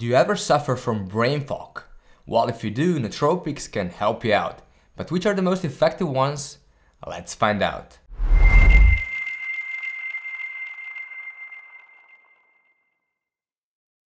Do you ever suffer from brain fog? Well, if you do, nootropics can help you out. But which are the most effective ones? Let's find out.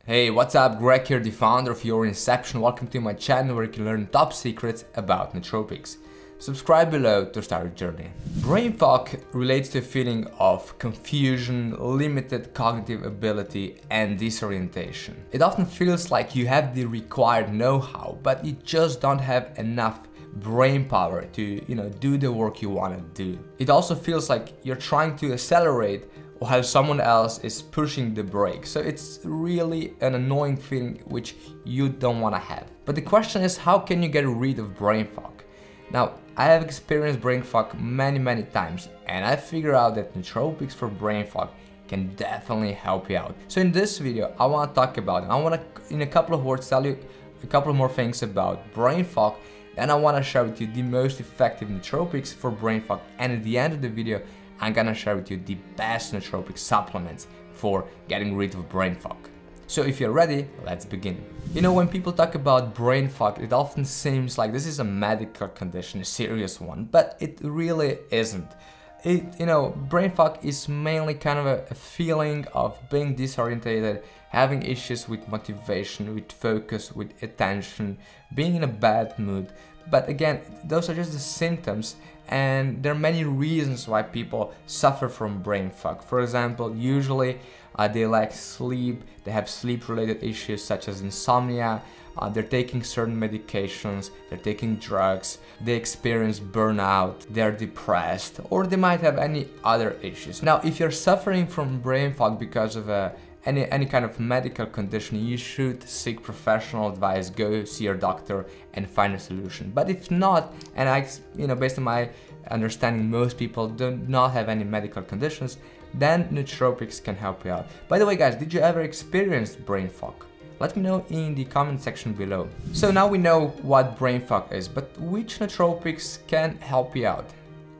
Hey, what's up? Greg here, the founder of Your Inception. Welcome to my channel where you can learn top secrets about nootropics. Subscribe below to start your journey. Brain fog relates to a feeling of confusion, limited cognitive ability and disorientation. It often feels like you have the required know-how, but you just don't have enough brain power to, you know, do the work you want to do. It also feels like you're trying to accelerate while someone else is pushing the brake. So it's really an annoying feeling which you don't want to have. But the question is how can you get rid of brain fog? Now, I have experienced brain fog many many times and I figured out that nootropics for brain fog can definitely help you out. So in this video, I want to talk about. I want to, in a couple of words, tell you a couple more things about brain fog and I want to share with you the most effective nootropics for brain fog and at the end of the video I'm gonna share with you the best nootropic supplements for getting rid of brain fog. So if you're ready, let's begin. You know, when people talk about brain fog, it often seems like this is a medical condition, a serious one, but it really isn't. It, you know, brain fog is mainly kind of a, a feeling of being disorientated, having issues with motivation, with focus, with attention, being in a bad mood. But again, those are just the symptoms and there are many reasons why people suffer from brain fog. For example, usually uh, they lack sleep, they have sleep related issues such as insomnia, uh, they're taking certain medications, they're taking drugs, they experience burnout, they're depressed, or they might have any other issues. Now, if you're suffering from brain fog because of a any, any kind of medical condition, you should seek professional advice, go see your doctor and find a solution. But if not, and I, you know, based on my understanding, most people do not have any medical conditions, then nootropics can help you out. By the way, guys, did you ever experience brain fog? Let me know in the comment section below. So now we know what brain fog is, but which nootropics can help you out?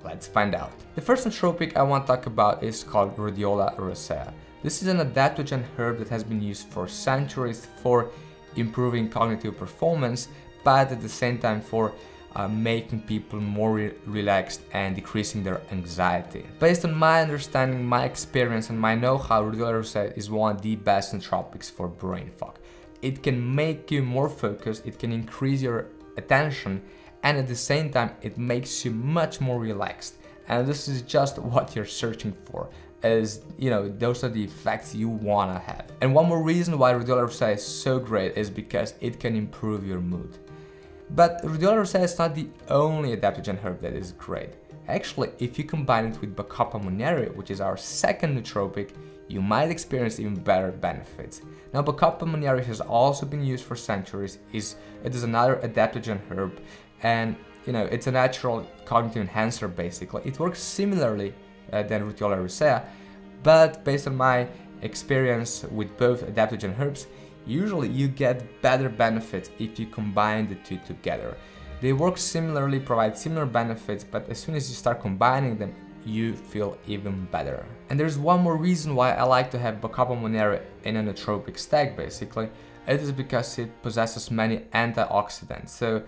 Let's find out. The first nootropic I want to talk about is called Rhodiola rosea. This is an adaptogen herb that has been used for centuries for improving cognitive performance, but at the same time for uh, making people more re relaxed and decreasing their anxiety. Based on my understanding, my experience and my know-how, rosea is one of the best nootropics for brain fog. It can make you more focused, it can increase your attention, and at the same time, it makes you much more relaxed. And this is just what you're searching for as you know those are the effects you want to have. And one more reason why rhodiola rosea is so great is because it can improve your mood. But rhodiola rosea is not the only adaptogen herb that is great. Actually if you combine it with bacopa monnieri which is our second nootropic you might experience even better benefits. Now bacopa monnieri has also been used for centuries is it is another adaptogen herb and you know it's a natural cognitive enhancer basically. It works similarly Uh, than Rhodiola rosea, but based on my experience with both adaptogen herbs, usually you get better benefits if you combine the two together. They work similarly, provide similar benefits, but as soon as you start combining them, you feel even better. And there's one more reason why I like to have Bacopa monnieri in a nootropic stack basically. It is because it possesses many antioxidants. So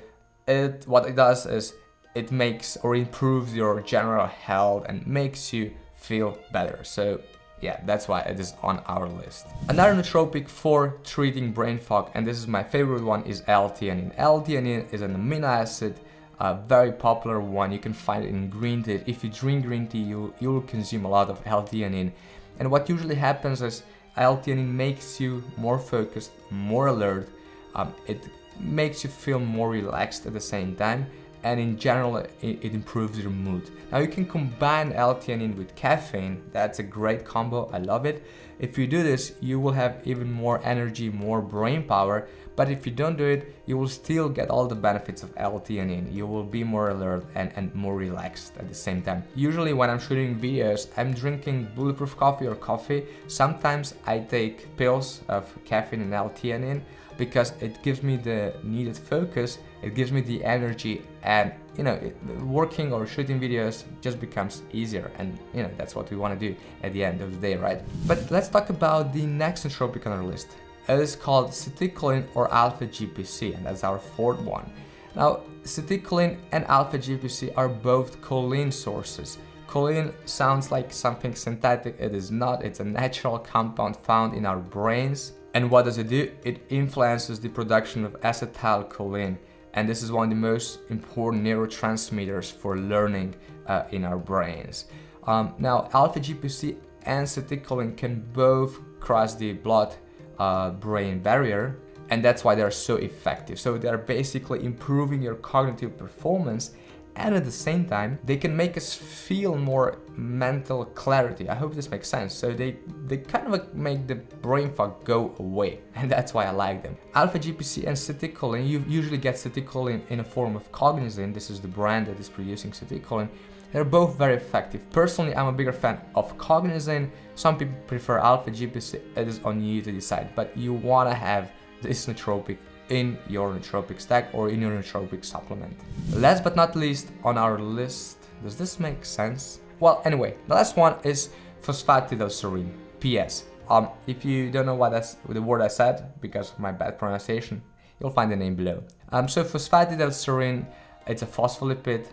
it what it does is it makes or improves your general health and makes you feel better. So yeah, that's why it is on our list. Another nootropic for treating brain fog, and this is my favorite one, is L-theanine. L-theanine is an amino acid, a very popular one. You can find it in green tea. If you drink green tea, you, you will consume a lot of L-theanine. And what usually happens is L-theanine makes you more focused, more alert. Um, it makes you feel more relaxed at the same time and in general it, it, improves your mood. Now you can combine L-theanine with caffeine, that's a great combo, I love it. If you do this, you will have even more energy, more brain power, but if you don't do it, you will still get all the benefits of L-theanine. You will be more alert and, and more relaxed at the same time. Usually when I'm shooting videos, I'm drinking bulletproof coffee or coffee. Sometimes I take pills of caffeine and L-theanine because it gives me the needed focus, it gives me the energy and you know, working or shooting videos just becomes easier and you know, that's what we want to do at the end of the day, right? But let's talk about the next nootropic on our list. It is called citicoline or alpha GPC, and that's our fourth one. Now, citicoline and alpha GPC are both choline sources. Choline sounds like something synthetic, it is not, it's a natural compound found in our brains. And what does it do? It influences the production of acetylcholine, and this is one of the most important neurotransmitters for learning uh, in our brains. Um, now, alpha GPC and citicoline can both cross the blood uh, brain barrier and that's why they're so effective. So they're basically improving your cognitive performance and at the same time they can make us feel more mental clarity i hope this makes sense so they they kind of make the brain fog go away and that's why i like them alpha gpc and Citicoline, you usually get Citicoline in a form of cognizin this is the brand that is producing Citicoline. they're both very effective. Personally, I'm a bigger fan of Cognizin. Some people prefer Alpha GPC. It is on you to decide, but you want to have this nootropic in your nootropic stack or in your nootropic supplement. Last but not least on our list, does this make sense? Well, anyway, the last one is phosphatidylserine, PS. Um, if you don't know what that's the word I said because of my bad pronunciation, you'll find the name below. Um, so phosphatidylserine, it's a phospholipid.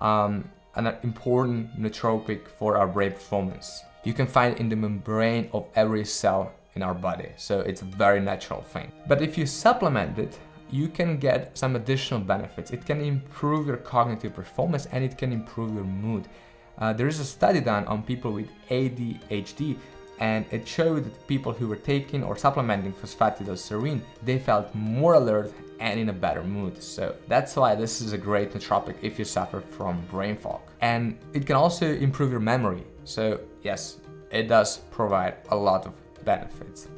Um, an important nootropic for our brain performance. You can find it in the membrane of every cell in our body, so it's a very natural thing. But if you supplement it, you can get some additional benefits. It can improve your cognitive performance and it can improve your mood. Uh, there is a study done on people with ADHD and it showed that people who were taking or supplementing phosphatidylserine, they felt more alert and in a better mood. So that's why this is a great nootropic if you suffer from brain fog. And it can also improve your memory. So yes, it does provide a lot of benefits.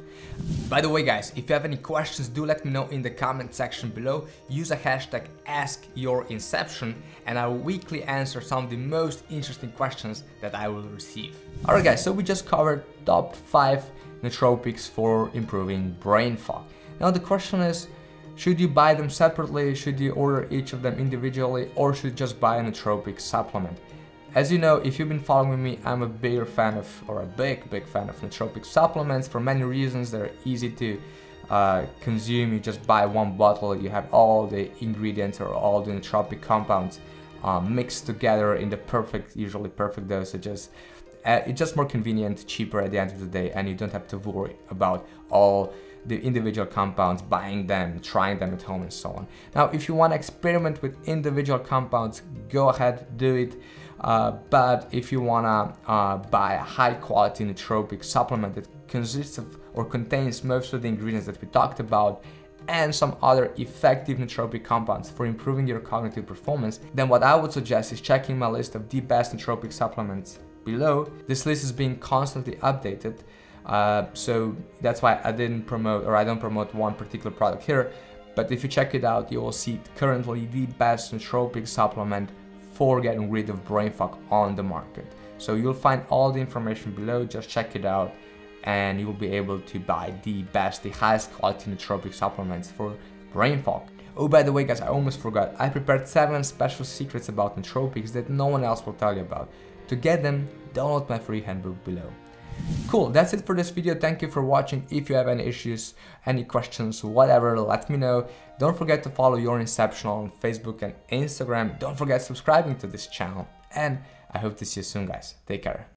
By the way guys, if you have any questions, do let me know in the comment section below. Use a hashtag AskYourInception and I will weekly answer some of the most interesting questions that I will receive. Alright guys, so we just covered top 5 nootropics for improving brain fog. Now the question is, should you buy them separately, should you order each of them individually, or should you just buy a nootropic supplement? As you know, if you've been following me, I'm a bigger fan of, or a big, big fan of nootropic supplements for many reasons. They're easy to uh, consume. You just buy one bottle, you have all the ingredients or all the nootropic compounds um, mixed together in the perfect, usually perfect dosages. Uh, it's just more convenient, cheaper at the end of the day, and you don't have to worry about all the individual compounds, buying them, trying them at home and so on. Now, if you want to experiment with individual compounds, go ahead, do it. Uh, but if you wanna uh, buy a high quality nootropic supplement that consists of or contains most of the ingredients that we talked about and some other effective nootropic compounds for improving your cognitive performance, then what I would suggest is checking my list of the best nootropic supplements below. This list is being constantly updated, uh, so that's why I didn't promote or I don't promote one particular product here. But if you check it out, you will see currently the best nootropic supplement for getting rid of brain fog on the market. So you'll find all the information below, just check it out and you'll be able to buy the best, the highest quality nootropic supplements for brain fog. Oh, by the way guys, I almost forgot, I prepared 7 special secrets about nootropics that no one else will tell you about. To get them, download my free handbook below. Cool, that's it for this video. Thank you for watching. If you have any issues, any questions, whatever, let me know. Don't forget to follow Your Inception on Facebook and Instagram. Don't forget subscribing to this channel. And I hope to see you soon, guys. Take care.